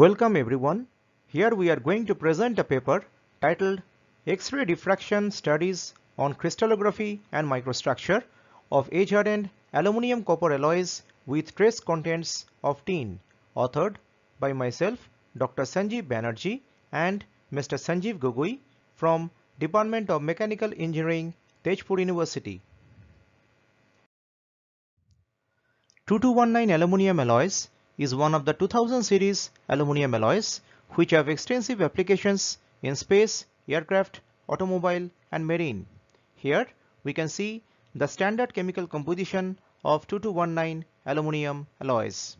Welcome everyone. Here we are going to present a paper titled X-ray diffraction studies on crystallography and microstructure of age-hardened aluminum copper alloys with trace contents of tin authored by myself Dr. Sanjib Banerjee and Mr. Sanjeev Gogoi from Department of Mechanical Engineering Tezpur University. 2219 aluminum alloys is one of the 2000 series aluminum alloys which have extensive applications in space, aircraft, automobile and marine. Here we can see the standard chemical composition of 2219 aluminum alloys.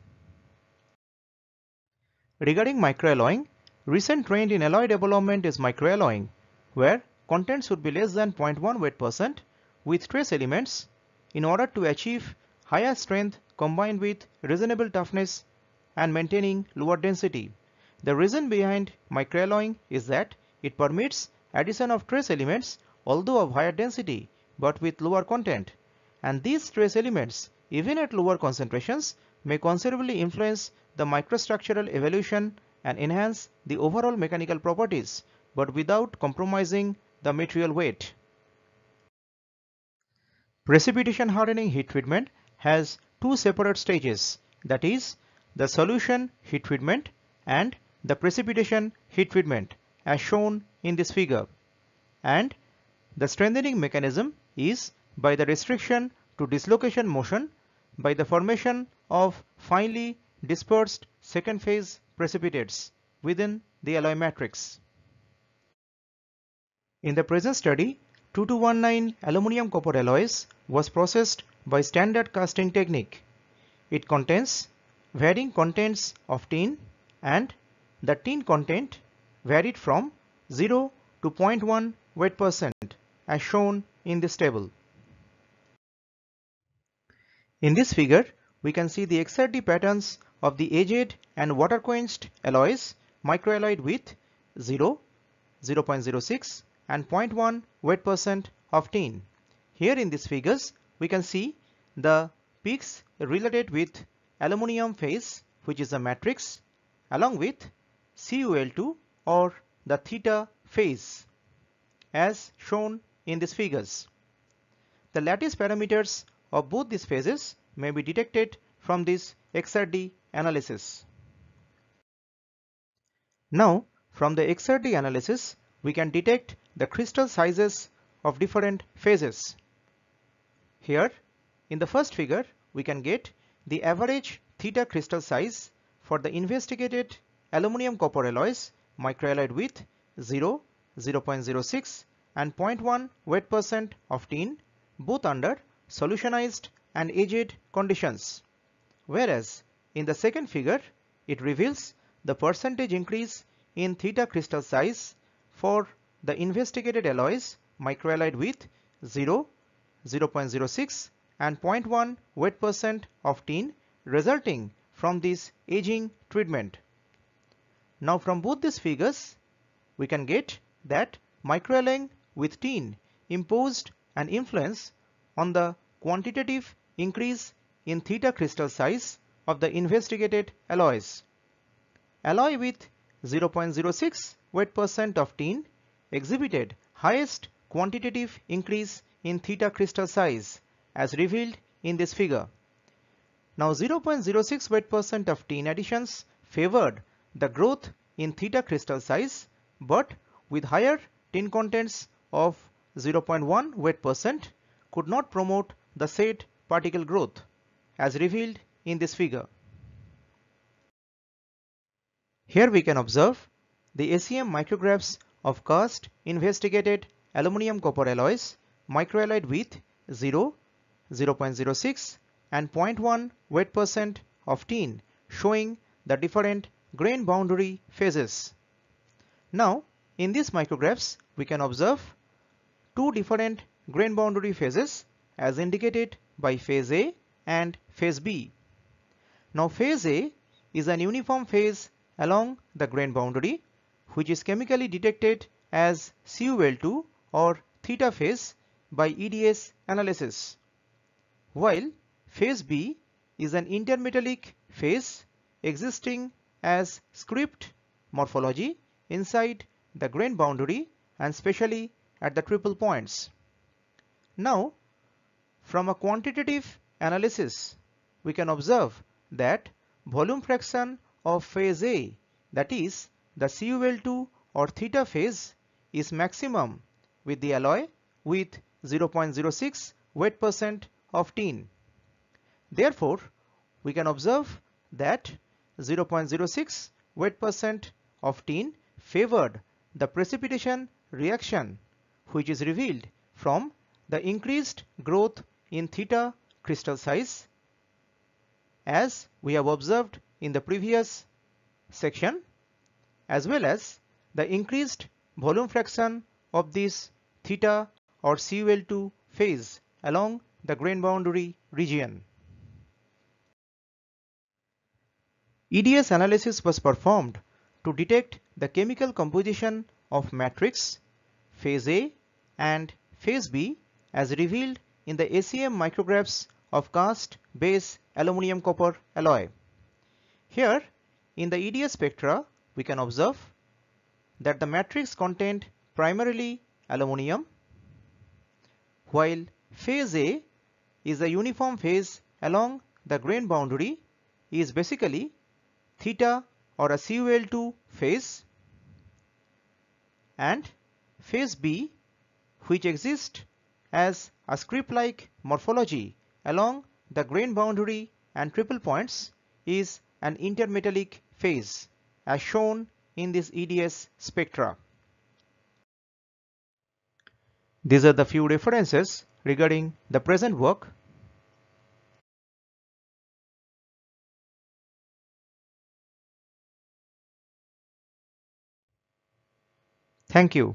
Regarding microalloying, recent trend in alloy development is microalloying where contents would be less than 0.1 weight percent with trace elements in order to achieve higher strength combined with reasonable toughness and maintaining lower density. The reason behind microalloying is that it permits addition of trace elements although of higher density but with lower content and these trace elements even at lower concentrations may considerably influence the microstructural evolution and enhance the overall mechanical properties but without compromising the material weight. Precipitation hardening heat treatment has two separate stages that is the solution heat treatment and the precipitation heat treatment as shown in this figure and the strengthening mechanism is by the restriction to dislocation motion by the formation of finely dispersed second phase precipitates within the alloy matrix. In the present study, 2219 aluminum copper alloys was processed by standard casting technique. It contains varying contents of tin and the tin content varied from 0 to 0.1 weight percent as shown in this table. In this figure, we can see the XRD patterns of the aged and water quenched alloys microalloyed with 0, 0.06 and 0.1 weight percent of tin. Here in these figures, we can see the peaks related with aluminum phase which is a matrix along with CuAl2 or the theta phase as shown in these figures. The lattice parameters of both these phases may be detected from this XRD analysis. Now from the XRD analysis we can detect the crystal sizes of different phases. Here in the first figure we can get the average theta crystal size for the investigated aluminum copper alloys microalloyed with 0, 0.06 and 0.1 weight percent of tin both under solutionized and aged conditions. Whereas in the second figure it reveals the percentage increase in theta crystal size for the investigated alloys microalloyed with 0, 0.06 and 0.1 weight percent of tin resulting from this aging treatment. Now from both these figures we can get that microalloying with tin imposed an influence on the quantitative increase in theta crystal size of the investigated alloys. Alloy with 0.06 weight percent of tin exhibited highest quantitative increase in theta crystal size as revealed in this figure. Now 0.06 weight percent of tin additions favored the growth in theta crystal size but with higher tin contents of 0.1 weight percent could not promote the said particle growth as revealed in this figure. Here we can observe the SEM micrographs of cast investigated aluminum copper alloys microalloyed with 0, 0.06 and 0.1 weight percent of tin showing the different grain boundary phases. Now in these micrographs we can observe two different grain boundary phases as indicated by phase A and phase B. Now phase A is an uniform phase along the grain boundary which is chemically detected as CuAl2 or theta phase by EDS analysis. While phase B is an intermetallic phase existing as script morphology inside the grain boundary and especially at the triple points. Now, from a quantitative analysis, we can observe that volume fraction of phase A that is the CuAl2 or theta phase is maximum with the alloy with 0.06 weight percent of tin. Therefore, we can observe that 0.06 weight percent of tin favored the precipitation reaction which is revealed from the increased growth in theta crystal size as we have observed in the previous section as well as the increased volume fraction of this theta or CuAl2 phase along the grain boundary region. EDS analysis was performed to detect the chemical composition of matrix, phase A and phase B as revealed in the SEM micrographs of cast base aluminum copper alloy. Here in the EDS spectra we can observe that the matrix contained primarily aluminum while phase A is a uniform phase along the grain boundary is basically theta or a CuAl2 phase and phase B which exists as a script-like morphology along the grain boundary and triple points is an intermetallic phase as shown in this EDS spectra. These are the few references regarding the present work. Thank you.